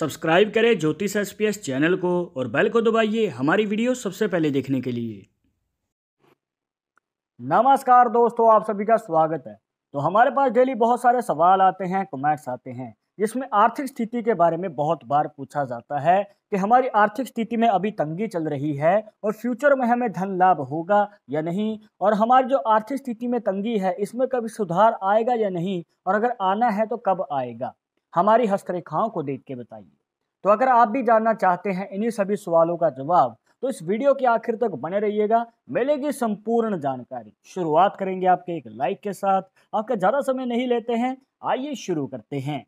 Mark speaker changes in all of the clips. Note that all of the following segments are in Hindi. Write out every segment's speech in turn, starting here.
Speaker 1: सब्सक्राइब करें ज्योतिष एसपीएस चैनल को और बेल को दबाइए हमारी वीडियो सबसे पहले देखने के लिए। नमस्कार दोस्तों, आप सभी का स्वागत है। तो हमारे पास डेली बहुत सारे सवाल आते हैं, कमेंट्स आते हैं, जिसमें आर्थिक स्थिति के बारे में बहुत बार पूछा जाता है कि हमारी आर्थिक स्थिति में अभी तंगी चल रही है और फ्यूचर में हमें धन लाभ होगा या नहीं, और हमारी जो आर्थिक स्थिति में तंगी है, इसमें कभी सुधार आएगा या नहीं, और अगर आना है तो कब आएगा। हमारी हस्तरेखाओं को देख के बताइए। तो अगर आप भी जानना चाहते हैं इन्हीं सभी सवालों का जवाब तो इस वीडियो के आखिर तक बने रहिएगा। मिलेगी संपूर्ण जानकारी। शुरुआत करेंगे आपके एक लाइक के साथ। आपका ज़्यादा समय नहीं लेते हैं, आइए शुरू करते हैं।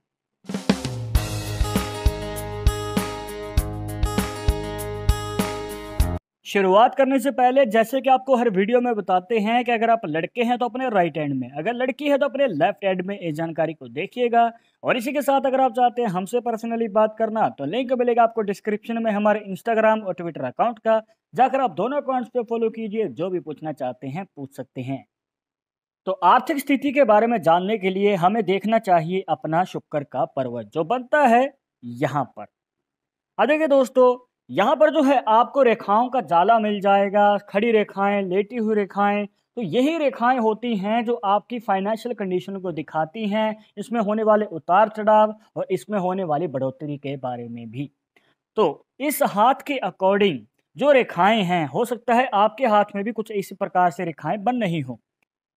Speaker 1: शुरुआत करने से पहले जैसे कि आपको हर वीडियो में बताते हैं कि अगर आप लड़के हैं तो अपने राइट हैंड में, अगर लड़की है तो अपने लेफ़्ट हैंड में इस जानकारी को देखिएगा। और इसी के साथ अगर आप चाहते हैं हमसे पर्सनली बात करना तो लिंक मिलेगा आपको डिस्क्रिप्शन में हमारे इंस्टाग्राम और ट्विटर अकाउंट का। जाकर आप दोनों अकाउंट्स पे फॉलो कीजिए, जो भी पूछना चाहते हैं, पूछ सकते हैं। तो आर्थिक स्थिति के बारे में जानने के लिए हमें देखना चाहिए अपना शुक्र का पर्वत जो बनता है यहाँ पर। अब देखिए दोस्तों यहाँ पर जो है आपको रेखाओं का जाला मिल जाएगा, खड़ी रेखाएँ, लेटी हुई रेखाएँ तो यही रेखाएँ होती हैं जो आपकी फाइनेंशियल कंडीशन को दिखाती हैं। इसमें होने वाले उतार चढ़ाव और इसमें होने वाली बढ़ोतरी के बारे में भी। तो इस हाथ के अकॉर्डिंग जो रेखाएँ हैं, हो सकता है आपके हाथ में भी कुछ इसी प्रकार से रेखाएँ बन नहीं हो।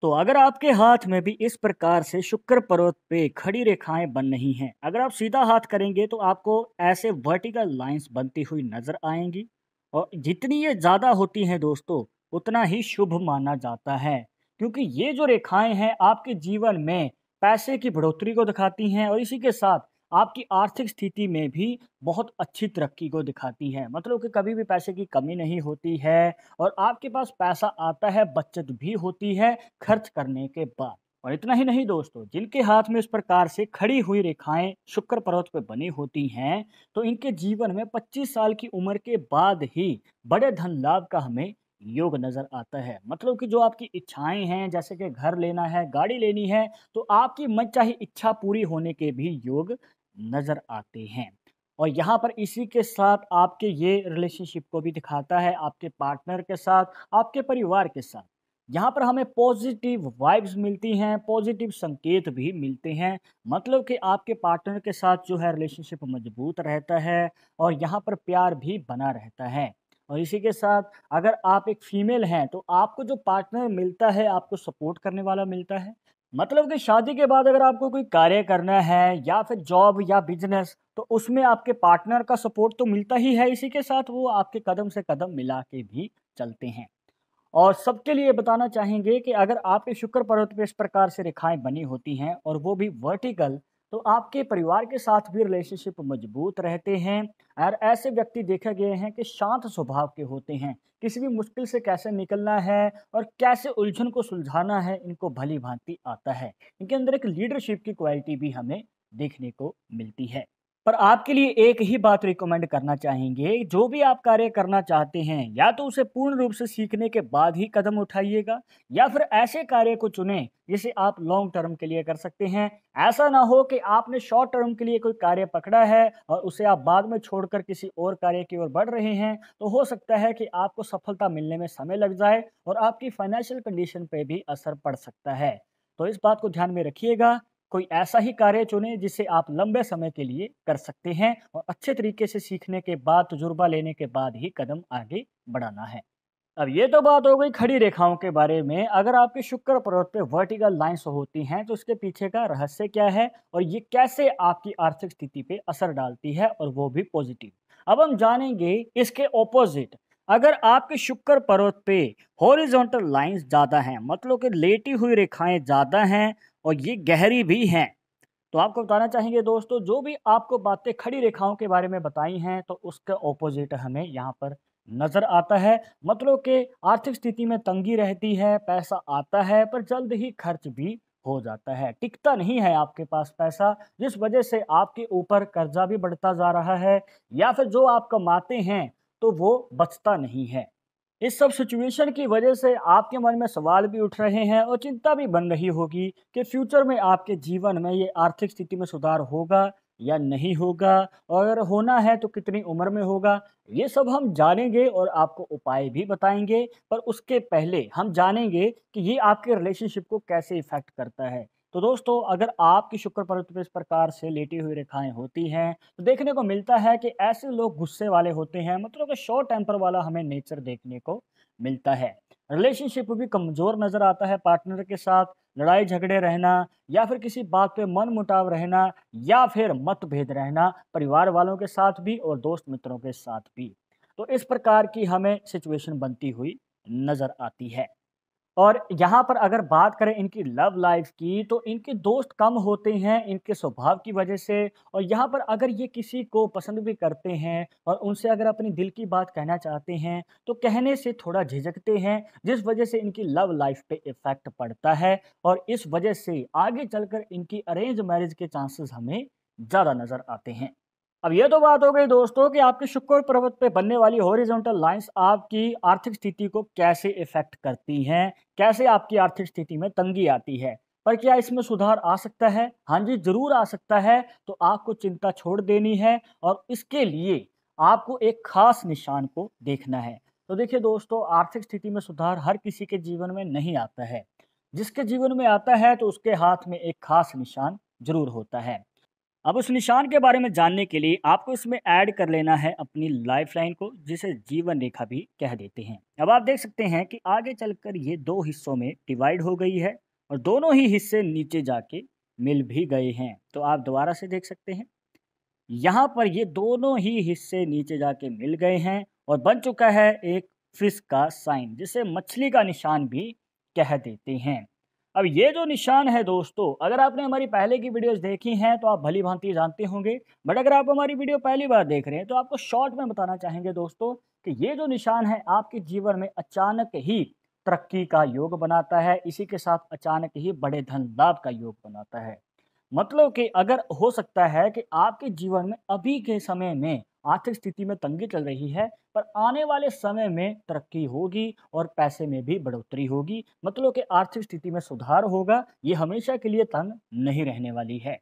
Speaker 1: तो अगर आपके हाथ में भी इस प्रकार से शुक्र पर्वत पे खड़ी रेखाएँ बन रही हैं, अगर आप सीधा हाथ करेंगे तो आपको ऐसे वर्टिकल लाइंस बनती हुई नज़र आएँगी। और जितनी ये ज़्यादा होती हैं दोस्तों, उतना ही शुभ माना जाता है। क्योंकि ये जो रेखाएँ हैं, आपके जीवन में पैसे की बढ़ोतरी को दिखाती हैं और इसी के साथ आपकी आर्थिक स्थिति में भी बहुत अच्छी तरक्की को दिखाती है। मतलब कि कभी भी पैसे की कमी नहीं होती है और आपके पास पैसा आता है, बचत भी होती है खर्च करने के बाद। और इतना ही नहीं दोस्तों, जिनके हाथ में इस प्रकार से खड़ी हुई रेखाएँ शुक्र पर्वत पर बनी होती हैं तो इनके जीवन में 25 साल की उम्र के बाद ही बड़े धन लाभ का हमें योग नज़र आता है। मतलब कि जो आपकी इच्छाएँ हैं, जैसे कि घर लेना है, गाड़ी लेनी है तो आपकी मन चाहे इच्छा पूरी होने के भी योग नज़र आते हैं। और यहाँ पर इसी के साथ आपके ये रिलेशनशिप को भी दिखाता है आपके पार्टनर के साथ, आपके परिवार के साथ। यहाँ पर हमें पॉजिटिव वाइब्स मिलती हैं पॉजिटिव संकेत भी मिलते हैं। मतलब कि आपके पार्टनर के साथ जो है रिलेशनशिप मज़बूत रहता है और यहाँ पर प्यार भी बना रहता है। और इसी के साथ अगर आप एक फीमेल हैं तो आपको जो पार्टनर मिलता है, आपको सपोर्ट करने वाला मिलता है। मतलब कि शादी के बाद अगर आपको कोई कार्य करना है या फिर जॉब या बिज़नेस तो उसमें आपके पार्टनर का सपोर्ट तो मिलता ही है इसी के साथ वो आपके कदम से कदम मिला के भी चलते हैं। और सबके लिए बताना चाहेंगे कि अगर आपके शुक्र पर्वत पे इस प्रकार से रेखाएँ बनी होती हैं और वो भी वर्टिकल तो आपके परिवार के साथ भी रिलेशनशिप मज़बूत रहते हैं और ऐसे व्यक्ति देखे गए हैं कि शांत स्वभाव के होते हैं। किसी भी मुश्किल से कैसे निकलना है और कैसे उलझन को सुलझाना है, इनको भली भांति आता है। इनके अंदर एक लीडरशिप की क्वालिटी भी हमें देखने को मिलती है। पर आपके लिए एक ही बात रिकमेंड करना चाहेंगे, जो भी आप कार्य करना चाहते हैं, या तो उसे पूर्ण रूप से सीखने के बाद ही कदम उठाइएगा, या फिर ऐसे कार्य को चुने, जिसे आप लॉन्ग टर्म के लिए कर सकते हैं। ऐसा ना हो कि आपने शॉर्ट टर्म के लिए कोई कार्य पकड़ा है, और उसे आप बाद में छोड़कर किसी और कार्य की ओर बढ़ रहे हैं तो हो सकता है कि आपको सफलता मिलने में समय लग जाए, और आपकी फाइनेंशियल कंडीशन पर भी असर पड़ सकता है। तो इस बात को ध्यान में रखिएगा। कोई ऐसा ही कार्य चुने जिसे आप लंबे समय के लिए कर सकते हैं और अच्छे तरीके से सीखने के बाद, तजुर्बा लेने के बाद ही कदम आगे बढ़ाना है। अब ये तो बात हो गई खड़ी रेखाओं के बारे में। अगर आपके शुक्र पर्वत पे वर्टिकल लाइंस होती हैं तो उसके पीछे का रहस्य क्या है और ये कैसे आपकी आर्थिक स्थिति पे असर डालती है और वो भी पॉजिटिव अब हम जानेंगे इसके ऑपोजिट अगर आपके शुक्र पर्वत पे हॉरिजॉन्टल लाइंस ज़्यादा हैं मतलब कि लेटी हुई रेखाएँ ज़्यादा हैं और ये गहरी भी हैं। तो आपको बताना चाहेंगे दोस्तों, जो भी आपको बातें खड़ी रेखाओं के बारे में बताई हैं तो उसका ऑपोजिट हमें यहाँ पर नज़र आता है। मतलब कि आर्थिक स्थिति में तंगी रहती है, पैसा आता है, पर जल्द ही खर्च भी हो जाता है। टिकता नहीं है आपके पास पैसा, जिस वजह से आपके ऊपर कर्जा भी बढ़ता जा रहा है, या फिर जो आप कमाते हैं तो वो बचता नहीं है। इस सब सिचुएशन की वजह से आपके मन में सवाल भी उठ रहे हैं और चिंता भी बन रही होगी कि फ्यूचर में आपके जीवन में ये आर्थिक स्थिति में सुधार होगा या नहीं होगा और अगर होना है तो कितनी उम्र में होगा? ये सब हम जानेंगे और आपको उपाय भी बताएँगे, पर उसके पहले हम जानेंगे कि ये आपके रिलेशनशिप को कैसे इफ़ेक्ट करता है। तो दोस्तों, अगर आपकी शुक्र पर्वत पर इस प्रकार से लेटी हुई रेखाएँ होती हैं तो देखने को मिलता है कि ऐसे लोग गुस्से वाले होते हैं मतलब कि शॉर्ट टेम्पर वाला हमें नेचर देखने को मिलता है। रिलेशनशिप भी कमज़ोर नज़र आता है पार्टनर के साथ, लड़ाई झगड़े रहना या फिर किसी बात पे मन मुटाव रहना या फिर मतभेद रहना परिवार वालों के साथ भी और दोस्त मित्रों के साथ भी। तो इस प्रकार की हमें सिचुएशन बनती हुई नज़र आती है। और यहाँ पर अगर बात करें इनकी लव लाइफ की तो इनके दोस्त कम होते हैं, इनके स्वभाव की वजह से। और यहाँ पर अगर ये किसी को पसंद भी करते हैं और उनसे अगर अपनी दिल की बात कहना चाहते हैं तो कहने से थोड़ा झिझकते हैं, जिस वजह से इनकी लव लाइफ पे इफ़ेक्ट पड़ता है। और इस वजह से आगे चलकर इनकी अरेंज मैरिज के चांसेस हमें ज़्यादा नज़र आते हैं। अब ये तो बात हो गई दोस्तों कि आपके शुक्र पर्वत पे बनने वाली हॉरिजॉन्टल लाइंस आपकी आर्थिक स्थिति को कैसे इफ़ेक्ट करती हैं, कैसे आपकी आर्थिक स्थिति में तंगी आती है। पर क्या इसमें सुधार आ सकता है? हाँ जी, ज़रूर आ सकता है। तो आपको चिंता छोड़ देनी है और इसके लिए आपको एक खास निशान को देखना है। तो देखिए दोस्तों, आर्थिक स्थिति में सुधार हर किसी के जीवन में नहीं आता है। जिसके जीवन में आता है तो उसके हाथ में एक खास निशान ज़रूर होता है। अब उस निशान के बारे में जानने के लिए आपको इसमें ऐड कर लेना है अपनी लाइफ लाइन को, जिसे जीवन रेखा भी कह देते हैं। अब आप देख सकते हैं कि आगे चलकर ये दो हिस्सों में डिवाइड हो गई है और दोनों ही हिस्से नीचे जाके मिल भी गए हैं। तो आप दोबारा से देख सकते हैं। यहाँ पर ये दोनों ही हिस्से नीचे जाके मिल गए हैं और बन चुका है एक फ़िश का साइन, जिसे मछली का निशान भी कह देते हैं। अब ये जो निशान है दोस्तों, अगर आपने हमारी पहले की वीडियोस देखी हैं तो आप भली भांति जानते होंगे। बट अगर आप हमारी वीडियो पहली बार देख रहे हैं तो आपको शॉर्ट में बताना चाहेंगे दोस्तों कि ये जो निशान है, आपके जीवन में अचानक ही तरक्की का योग बनाता है, इसी के साथ अचानक ही बड़े धन लाभ का योग बनाता है। मतलब कि अगर हो सकता है कि आपके जीवन में अभी के समय में आर्थिक स्थिति में तंगी चल रही है, पर आने वाले समय में तरक्की होगी और पैसे में भी बढ़ोतरी होगी। मतलब कि आर्थिक स्थिति में सुधार होगा, ये हमेशा के लिए तंग नहीं रहने वाली है।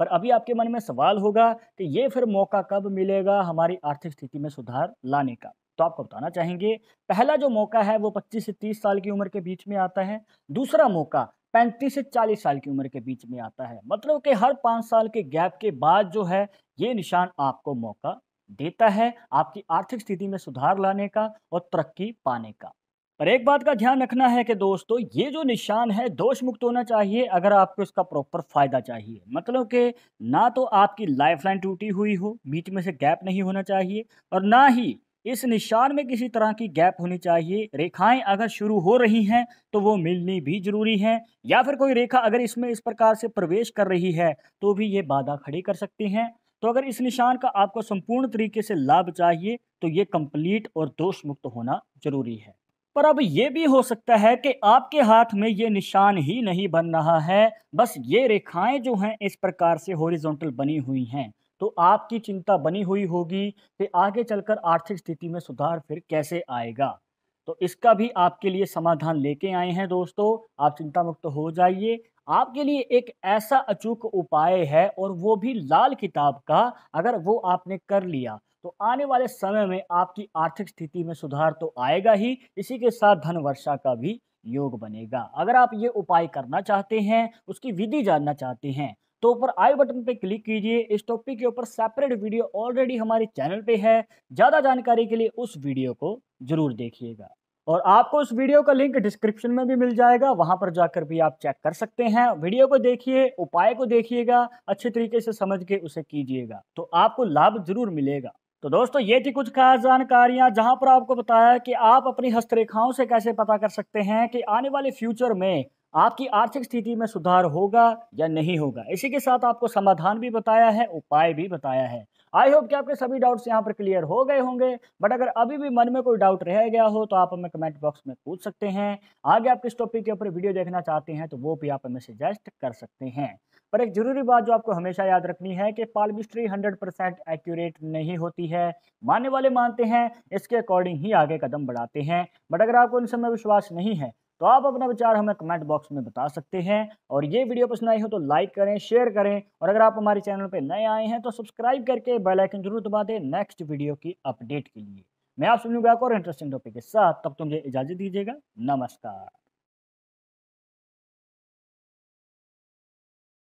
Speaker 1: पर अभी आपके मन में सवाल होगा कि ये फिर मौका कब मिलेगा हमारी आर्थिक स्थिति में सुधार लाने का? तो आपको बताना चाहेंगे, पहला जो मौका है वो 25 से 30 साल की उम्र के बीच में आता है। दूसरा मौका पैंतीस से चालीस साल की उम्र के बीच में आता है। मतलब कि हर पाँच साल के गैप के बाद जो है, ये निशान आपको मौका देता है आपकी आर्थिक स्थिति में सुधार लाने का और तरक्की पाने का। पर एक बात का ध्यान रखना है कि दोस्तों, ये जो निशान है दोष मुक्त होना चाहिए अगर आपको इसका प्रॉपर फ़ायदा चाहिए। मतलब कि ना तो आपकी लाइफलाइन टूटी हुई हो, बीच में से गैप नहीं होना चाहिए और ना ही इस निशान में किसी तरह की गैप होनी चाहिए। रेखाएँ अगर शुरू हो रही हैं तो वो मिलनी भी ज़रूरी है या फिर कोई रेखा अगर इसमें इस प्रकार से प्रवेश कर रही है तो भी ये बाधा खड़ी कर सकती हैं। तो अगर इस निशान का आपको संपूर्ण तरीके से लाभ चाहिए तो ये कंप्लीट और दोष मुक्त होना ज़रूरी है। पर अब ये भी हो सकता है कि आपके हाथ में ये निशान ही नहीं बन रहा है, बस ये रेखाएँ जो हैं इस प्रकार से हॉरिजॉन्टल बनी हुई हैं। तो आपकी चिंता बनी हुई होगी कि आगे चलकर आर्थिक स्थिति में सुधार फिर कैसे आएगा। तो इसका भी आपके लिए समाधान लेके आए हैं दोस्तों, आप चिंता मुक्त हो जाइए। आपके लिए एक ऐसा अचूक उपाय है और वो भी लाल किताब का, अगर वो आपने कर लिया तो आने वाले समय में आपकी आर्थिक स्थिति में सुधार तो आएगा ही, इसी के साथ धन वर्षा का भी योग बनेगा। अगर आप ये उपाय करना चाहते हैं, उसकी विधि जानना चाहते हैं तो ऊपर आई बटन पे क्लिक कीजिए। इस टॉपिक के ऊपर सेपरेट वीडियो ऑलरेडी हमारे चैनल पे है। ज़्यादा जानकारी के लिए उस वीडियो को ज़रूर देखिएगा। और आपको उस वीडियो का लिंक डिस्क्रिप्शन में भी मिल जाएगा, वहाँ पर जाकर भी आप चेक कर सकते हैं। वीडियो को देखिए, उपाय को देखिएगा, अच्छे तरीके से समझ के उसे कीजिएगा तो आपको लाभ ज़रूर मिलेगा। तो दोस्तों, ये थी कुछ खास जानकारियाँ, जहाँ पर आपको बताया कि आप अपनी हस्तरेखाओं से कैसे पता कर सकते हैं कि आने वाले फ्यूचर में आपकी आर्थिक स्थिति में सुधार होगा या नहीं होगा। इसी के साथ आपको समाधान भी बताया है, उपाय भी बताया है। आई होप कि आपके सभी डाउट्स यहाँ पर क्लियर हो गए होंगे बट अगर अभी भी मन में कोई डाउट रह गया हो तो आप हमें कमेंट बॉक्स में पूछ सकते हैं। आगे आप किस टॉपिक के ऊपर वीडियो देखना चाहते हैं तो वो भी आप हमें सजेस्ट कर सकते हैं। पर एक ज़रूरी बात जो आपको हमेशा याद रखनी है कि पालमिस्ट्री हंड्रेड परसेंट एक्यूरेट नहीं होती है। मानने वाले मानते हैं, इसके अकॉर्डिंग ही आगे कदम बढ़ाते हैं। बट अगर आपको इन समय विश्वास नहीं है तो आप अपना विचार हमें कमेंट बॉक्स में बता सकते हैं। और ये वीडियो पसंद आई हो तो लाइक करें, शेयर करें। और अगर आप हमारे चैनल पर नए आए हैं तो सब्सक्राइब करके बेलाइकन ज़रूर दबा दें नेक्स्ट वीडियो की अपडेट के लिए। मैं आप सुनूँगा और इंटरेस्टिंग टॉपिक के साथ, तब तुम मुझे इजाज़त दीजिएगा। नमस्कार।